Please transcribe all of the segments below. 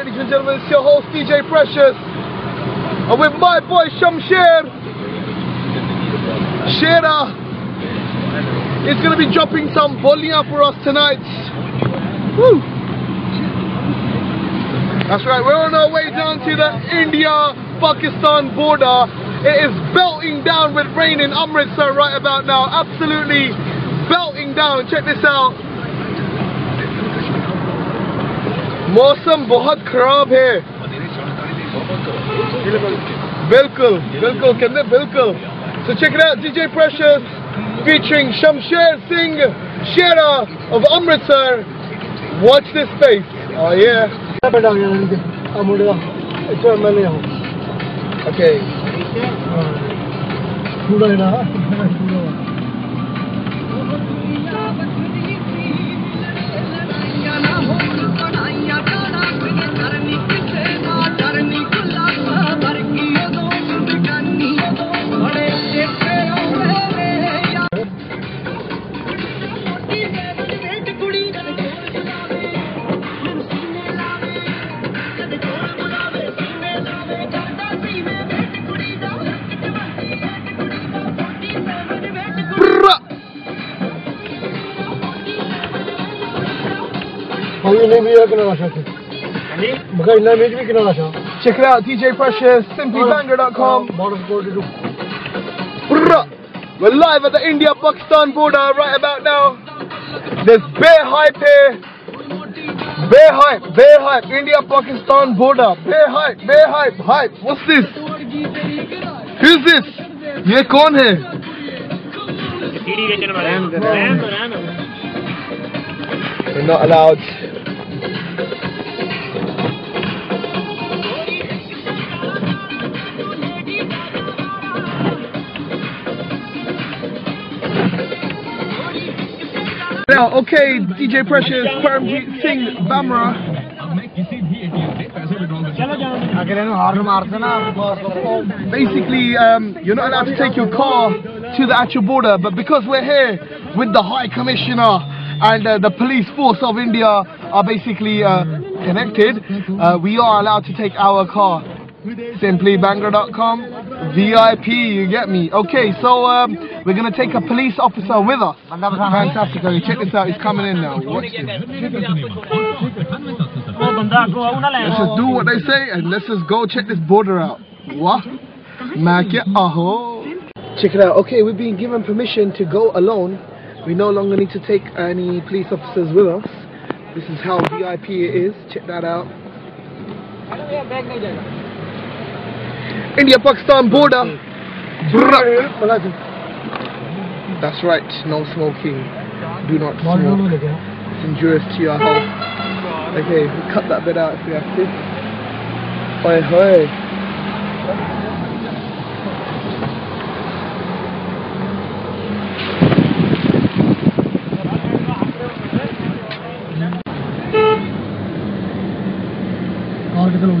ladies and gentlemen, it's your host DJ Precious. And with my boy Shamsher. Shera is going to be dropping some bolia for us tonight. Woo! That's right, we're on our way down to the India-Pakistan border. It is belting down with rain in Amritsar right about now. Absolutely belting down. Check this out. मौसम बहुत खराब है बिल्कुल बिल्कुल कहते बिल्कुल So check it out, DJ Precious featuring Shamsher Singh Shera of Amritsar. Watch this space. Oh yeah. Okay. Check it out, DJ Precious, simplybhangra.com. We're live at the India Pakistan border right about now. There's bare hype here. Bare hype, bear hype, India Pakistan border. Bare hype, bear hype, hype. What's this? Who's this? ये कौन है? We're not allowed. Now, okay, DJ Precious, Parmjit Singh Bhamra. Basically, um, you're not allowed to take your car to the actual border, but because we're here with the High Commissioner and uh, the police force of India are basically uh, connected, uh, we are allowed to take our car. Simply Bhangra.com, VIP, you get me. Okay, so um, we're going to take a police officer with us. Fantastic, check this out, he's coming in now. Watch this. Let's just do what they say and let's just go check this border out. What? aho. Check it out. Okay, we've been given permission to go alone. We no longer need to take any police officers with us. This is how VIP it is. Check that out. India-Pakistan border. That's right, no smoking. Do not smoke. It's injurious to your health. Okay, we cut that bit out if we have to. Oi, hoi. और कितने लोग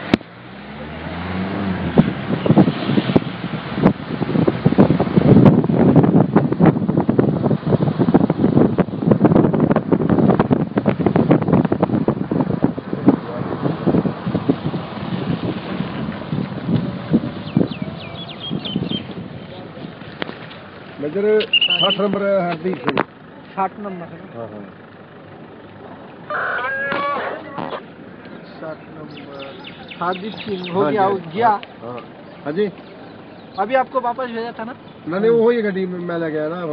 ابھی آپ کو واپس بھیجا تھا نا وہی گڈی میں لے گیا نا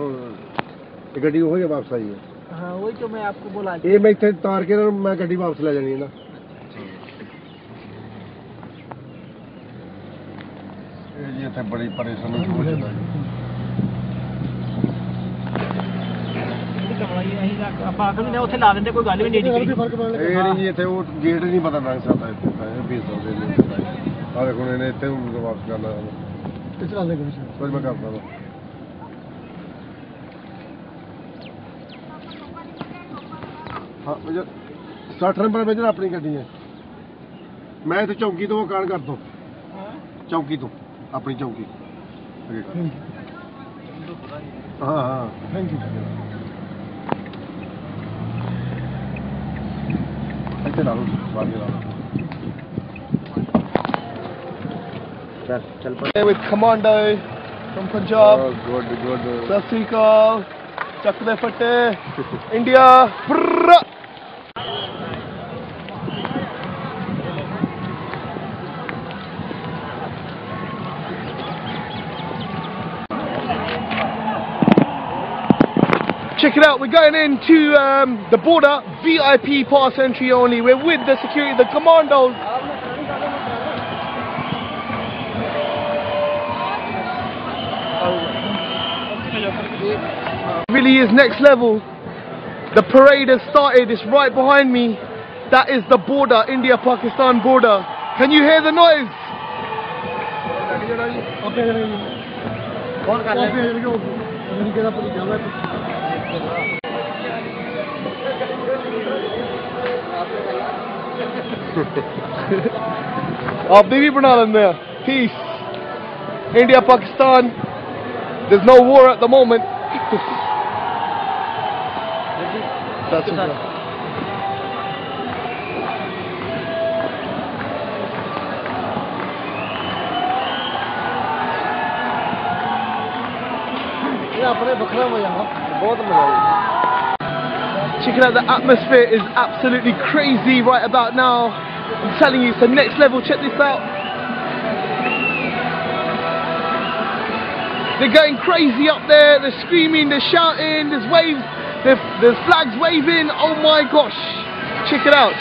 گڈی وہی واپس آئی ہے ہاں وہی تو میں آپ کو بولا یہ میں تار کے میں گڈی واپس لے جانی ہے نا بڑی پریشانی ਆਪਾਂ ਅਕਲ ਨਹੀਂ ਉੱਥੇ ਲਾ ਦਿੰਦੇ ਕੋਈ ਗੱਲ ਵੀ ਨਹੀਂ ਇਹ ਨਹੀਂ ਜੀ ਇੱਥੇ ਉਹ ਗੇਟ ਨਹੀਂ ਪਤਾ ਲੰਘ ਸਕਦਾ ਇੱਥੇ ਤਾਂ ਇਹ ਵੀ ਸਕਦੇ ਨੇ ਆ ਦੇਖੋ ਇਹਨੇ ਇੱਥੇ ਹੁਣ ਵਾਪਸ ਕਰਨਾ ਤੇ ਚਲਾ ਦੇ ਕੁਝ ਮੈਂ ਕਰਦਾ ਵਾ ਹਾਂ ਮੇਜਰ 60 ਨੰਬਰ ਮੇਜਰ ਆਪਣੀ ਗੱਡੀ ਹੈ। ਮੈਂ ਇੱਥੇ ਚੌਂਕੀ ਤੋਂ ਕਾਣ ਕਰ ਦੋ। ਚੌਂਕੀ ਤੋਂ ਆਪਣੀ ਚੌਂਕੀ। ਹਾਂ ਹਾਂ। ਥੈਂਕ ਯੂ ਇੱਥੇ ਲਾ ਲਓ ਬਾਹਰ ਲਾ ਲਓ। ਚੱਲ ਚੱਲ from Punjab. Good good Sat Sri ਅਕਾਲ। ਚੱਕ ਦੇ ਫੱਟੇ। India Check it out, we're going into um, the border, VIP pass entry only. We're with the security, the commandos. It really is next level. The parade has started, it's right behind me. That is the border, India-Pakistan border. Can you hear the noise? Okay, okay, okay. ਆਪਦੀ ਵੀ ਬਣਾ ਲੈਂਦੇ ਆ peace India Pakistan there's no war at the moment. That's enough ਆਪਣੇ ਵੱਖਰਾ ਮਜ਼ਾ ਆ ਬਹੁਤ ਮਜ਼ਾ ਆ Check it out, the atmosphere is absolutely crazy right about now. I'm telling you, it's the next level. Check this out. They're going crazy up there. They're screaming, they're shouting, there's waves, there's, there's flags waving. Oh my gosh. Check it out.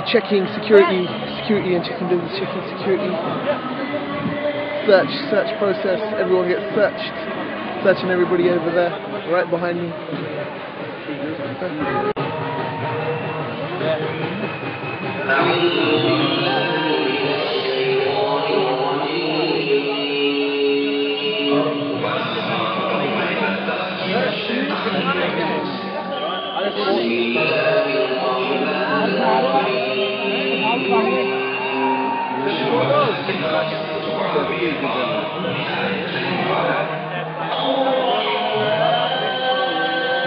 Checking security, security and checking business, checking security. Search, search process. Everyone gets searched. Searching everybody over there, right behind me.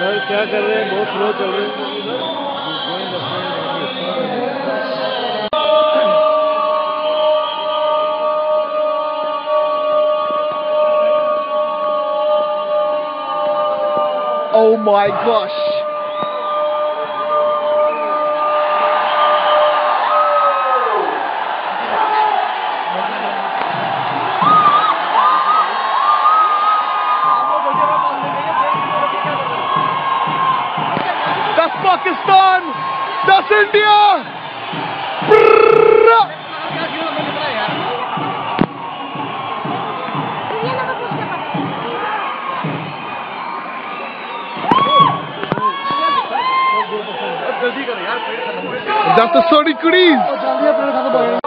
Sir क्या कर रहे हैं बहुत slow चल रहे हैं Oh my gosh. ਸੋਡੀ ਕੁੜੀ ਉਹ ਜਲਦੀ ਆਪਣੇ ਖਤਮ ਹੋ ਜਾਣਾ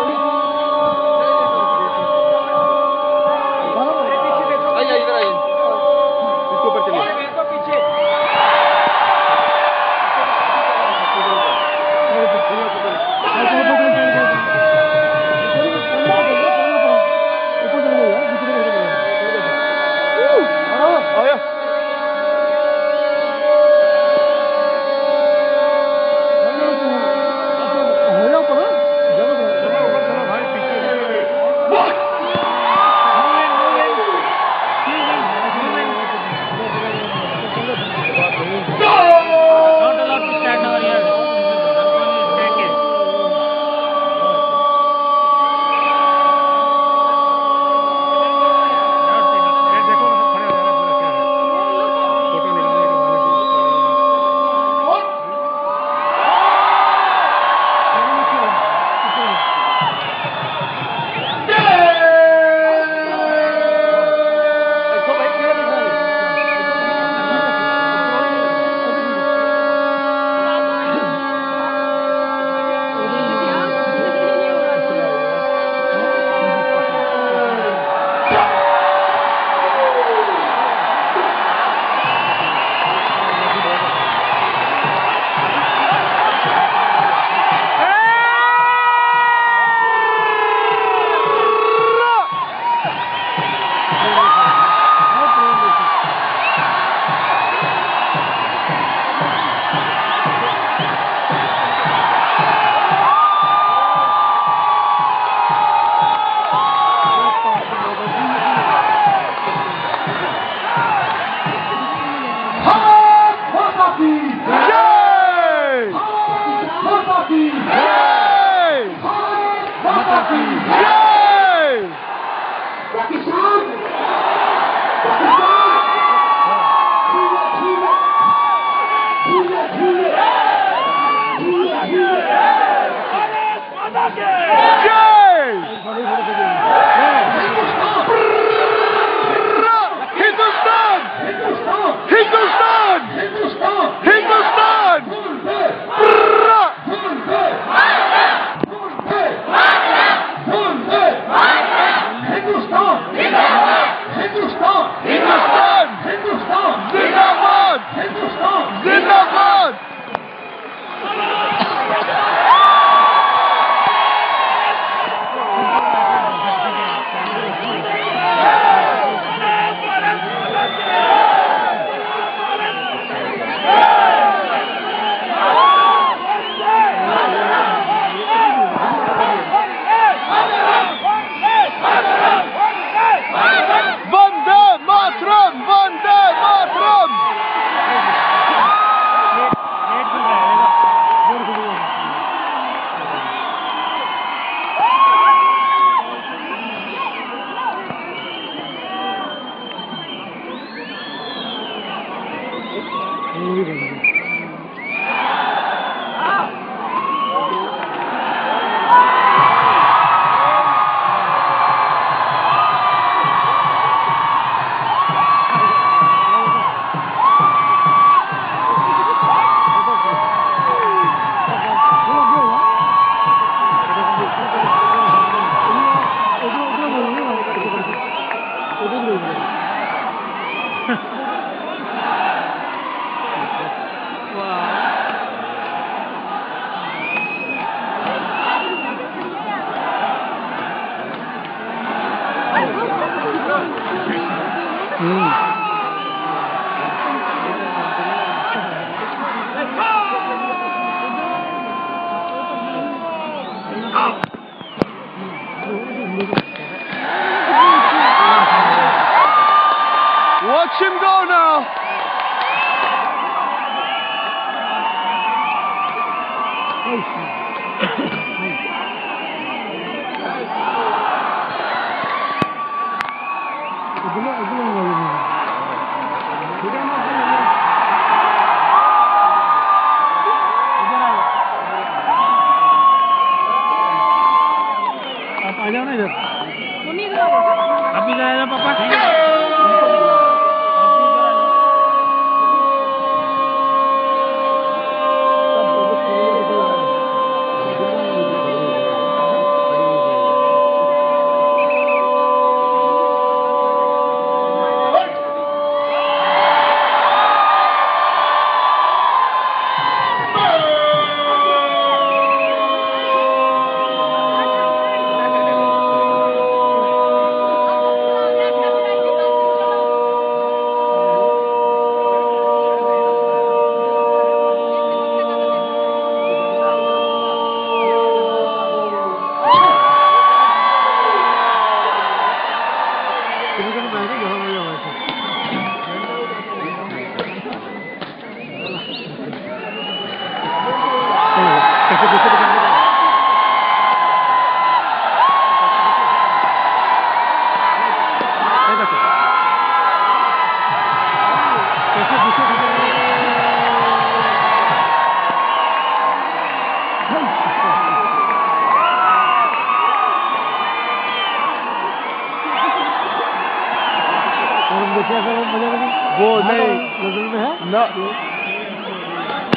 No.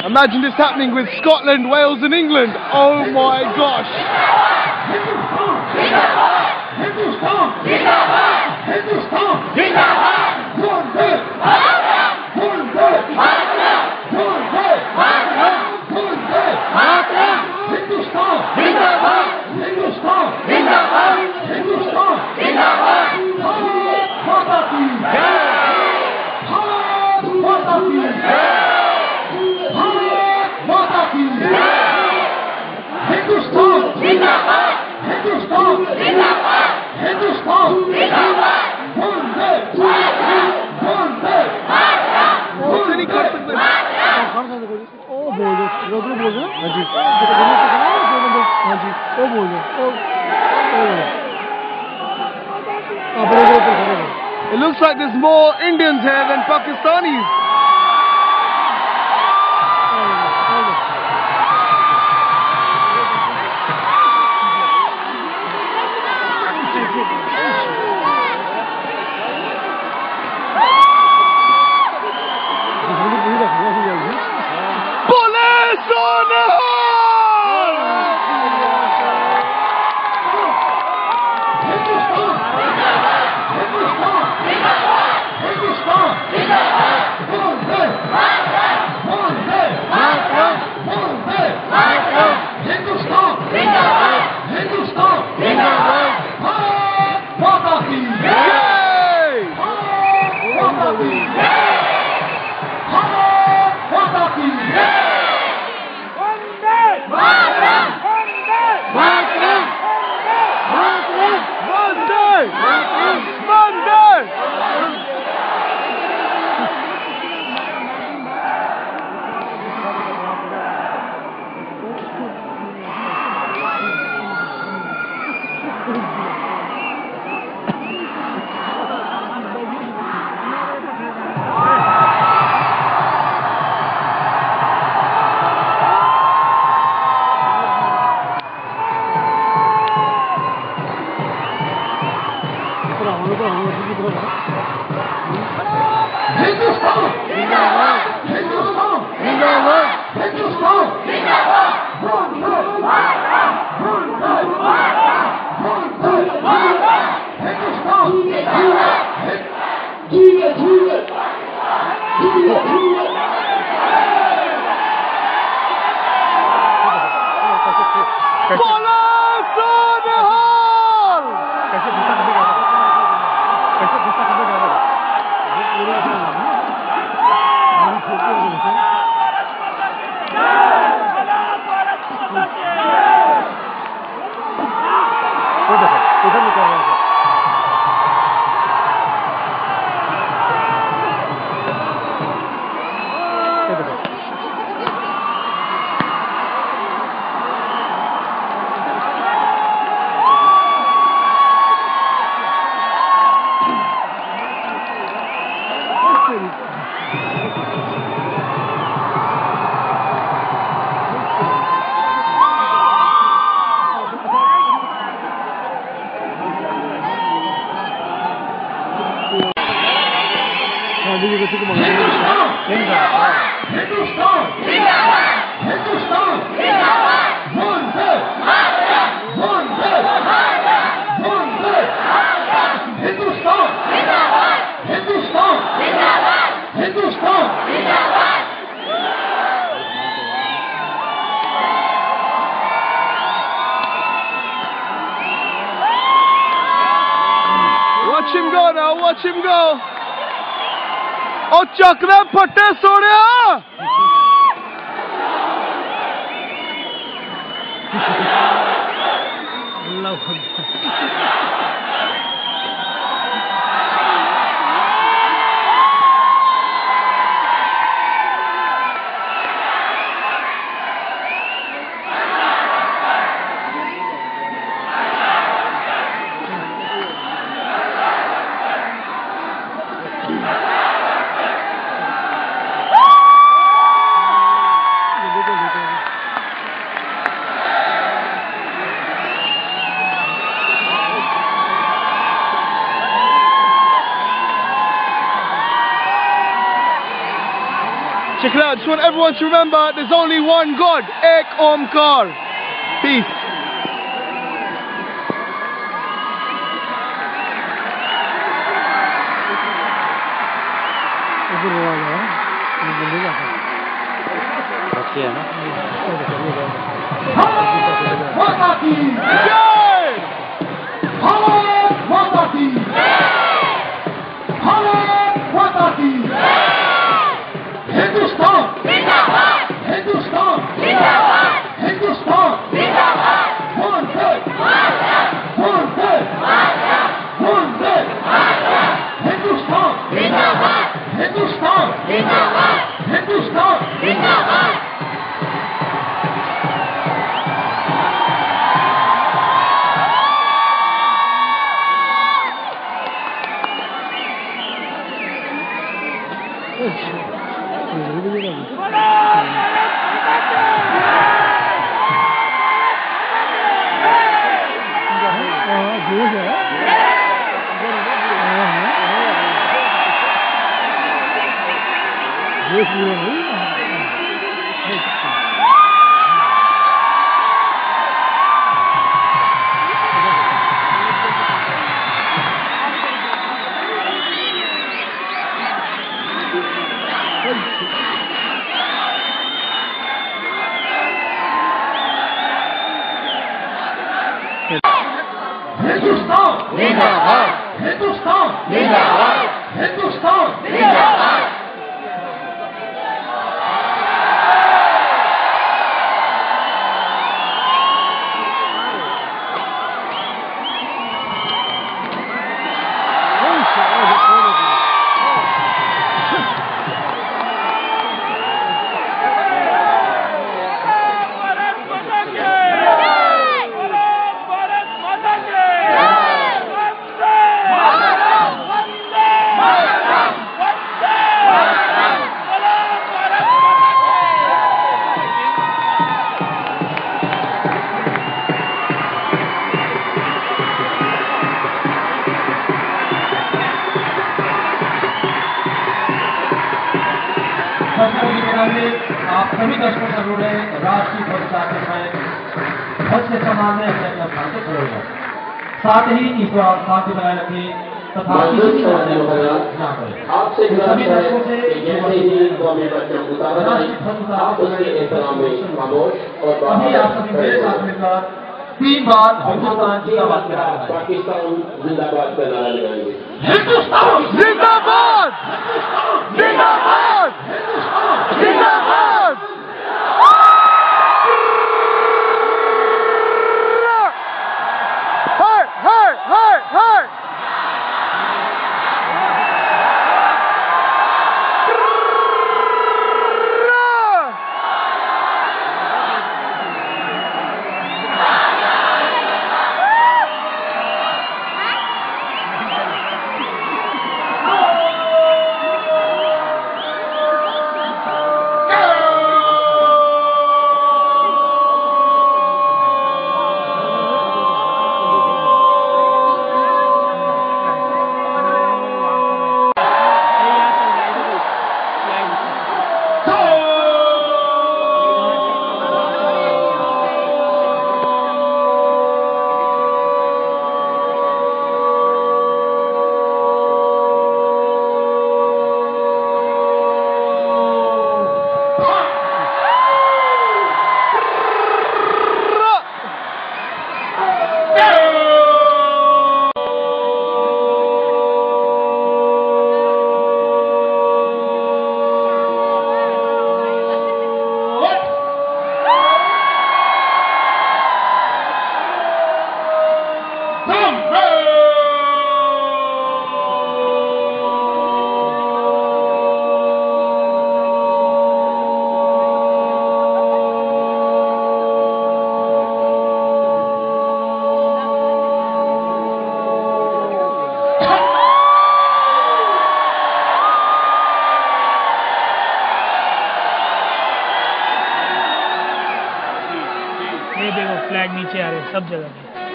Imagine this happening with Scotland, Wales and England. Oh my gosh. Hindustan! Hindustan! Hindustan! It looks like there's more Indians here than Pakistanis. 给他们照张相 Watch him go now, watch him go. ਉਹ ਚੱਕ ਲੈ ਫੱਟੇ ਸੋਹਣਿਆ Check it Basically, I just want everyone to remember there's only one God, Ek Omkar. Peace. Yeah. سبھی دشمن ضرور ہے راج کی بہت طاقت ہے۔ بہت سے سامان میں اپنے اپنا بھارت کھڑے ہو جائے ساتھ ہی ایشور ساتھ بنائے رکھے آپ سے سبھی دشمن سے ابھی آپ سبھی میرے ساتھ مل کر تین بار ہندوستان زندہ باد کا نعرہ پاکستان زندہ باد کا نعرہ لگائیں گے۔ ہندوستان زندہ باد! زندہ باد! Hey,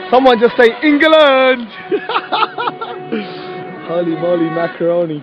someone just say england. Holy moly macaroni.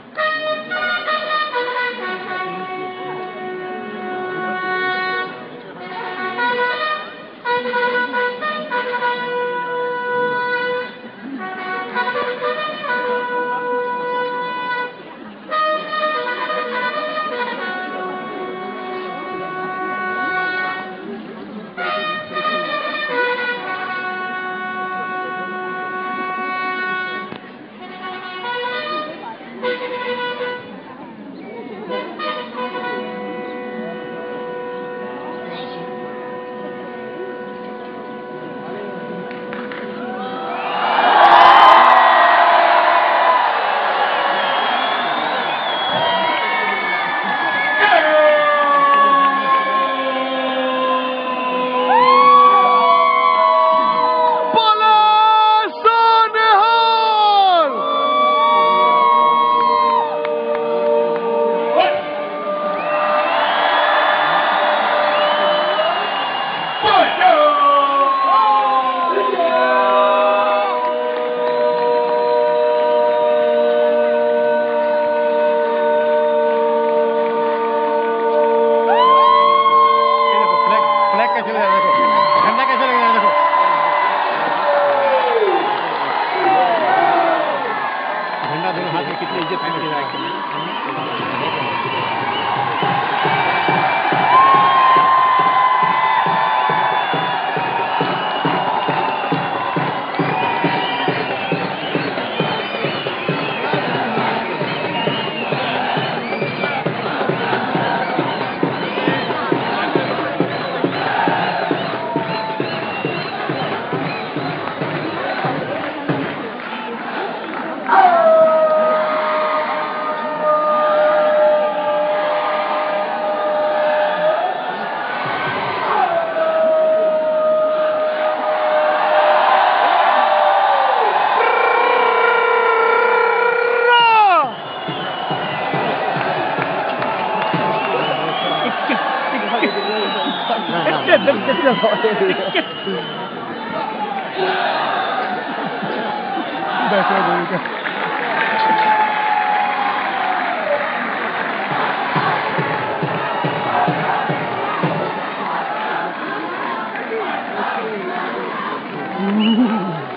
Ooh.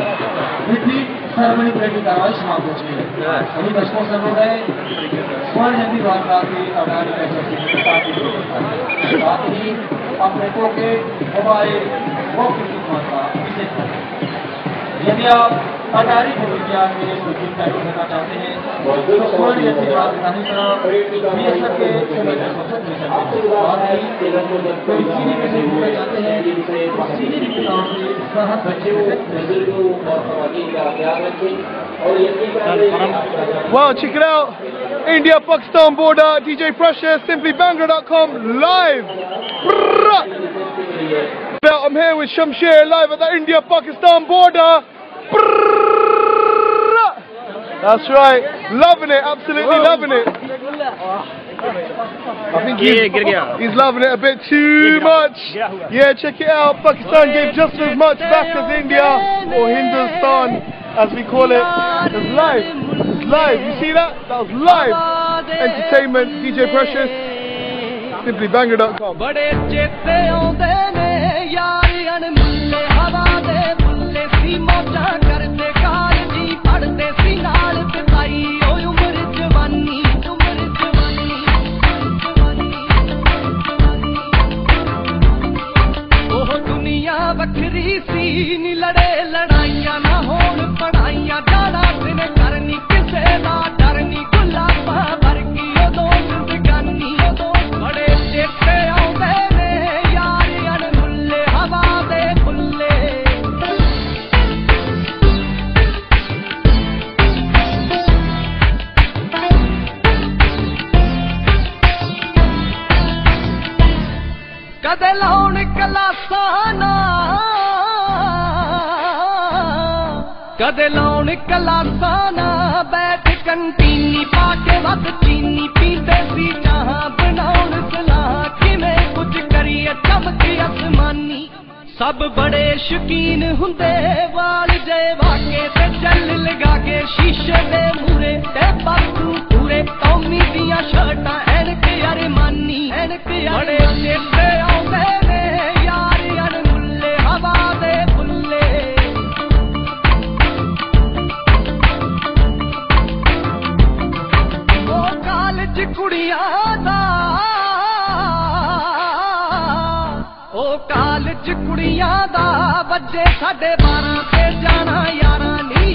Prithvi ceremony parade کی کاروائی سماپت ہو چکی ہے ابھی دشموں سر ہو گئے سور جنتی واقعات کی افغان پیسوں ساتھ ہی امریکوں کے ہمارے وقت کی ماتا یعنی آپ अटारी खगड़िया के का चाहते हैं के कई जाते हैं बच्चे Wow, check it out. India-Pakistan border, DJ Fresh simplybhangra.com, live. Brrrr. I'm here with Shamshir, live at the India-Pakistan border. That's right. Loving it, absolutely loving it. I think he's, he's loving it a bit too much. Yeah, check it out. Pakistan gave just as much back as India, or Hindustan, as we call it. It's live. It's live. You see that? That was live. Entertainment, DJ Precious, simplybhangra.com. ਵੱਖਰੀ ਸੀ ਨੀ ਲੜੇ ਲੜਾਈਆਂ ਨਾ ਹੋਣ ਪੜਾਈਆਂ ਜਾਣਾ ਦਿਨ ਕਰਨੀ ਕਿਸੇ ਦਾ ਡਰ ਨੀ ਗੁਲਾਬਾਂ ਕਦੇ ਲਾਉਣ ਕਲਾਸਾਂ ਨਾ ਬੈਠ ਕੰਟੀਨੀ ਪਾ ਕੇ ਵੱਧ ਚੀਨੀ ਪੀਂਦੇ ਸੀ ਚਾਹਾਂ ਬਣਾਉਣ ਸਲਾਹ। ਕਿਵੇਂ ਕੁਝ ਕਰੀਏ ਚਮਕ ਅਸਮਾਨੀ। ਸਭ ਬੜੇ ਸ਼ਕੀਨ ਹੁੰਦੇ, ਵਾਲ ਜੇ ਵਾਕੇ ਤੇ ਚੱਲ ਲਗਾ ਕੇ ਸ਼ੀਸ਼ੇ ਦੇ ਮੂਰੇ ਤੇ ਬਾਤੂ ਪੂਰੇ ਕੌਮੀ ਦੀਆਂ ਸ਼ਰਟਾਂ। ਐਨਕ ਯਾਰ ਮਾਨੀ ਐਨਕ ਯਾਰ ਬੜੇ ਸਾਡੇ ਤੇ ਜਾਣਾ, ਯਾਰਾਂ ਨੀ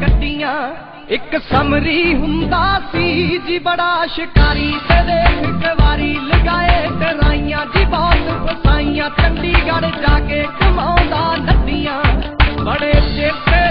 ਗੱਡੀਆਂ। ਇੱਕ ਸਮਰੀ ਹੁੰਦਾ ਸੀ ਜੀ, ਬੜਾ ਸ਼ਿਕਾਰੀ ਤੇ ਦੇਖ ਕਵਾਰੀ ਲਗਾਏ ਟਰਾਈਆਂ ਦੀ ਬਹੁਤ ਫਸਾਈਆਂ, ਚੰਡੀਗੜ੍ਹ ਜਾ ਕੇ ਕਮਾਉਂਦਾ ਨੱਡੀਆਂ ਬੜੇ ਚੇਤੇ